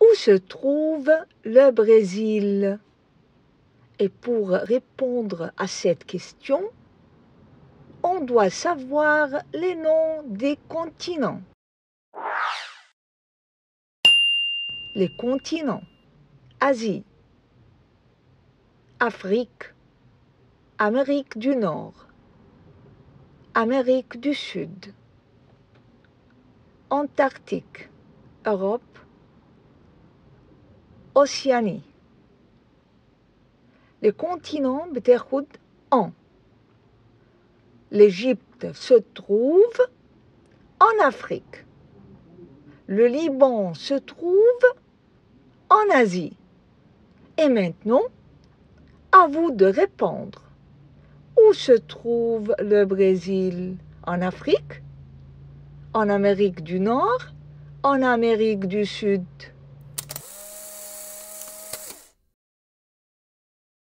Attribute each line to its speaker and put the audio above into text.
Speaker 1: Où se trouve le Brésil? Et pour répondre à cette question, on doit savoir les noms des continents. Les continents. Asie, Afrique, Amérique du Nord, Amérique du Sud, Antarctique, Europe, Océanie. Le continent Béterhout en. L'Égypte se trouve en Afrique. Le Liban se trouve en Asie. Et maintenant, à vous de répondre. Où se trouve le Brésil? En Afrique? En Amérique du Nord? En Amérique du Sud?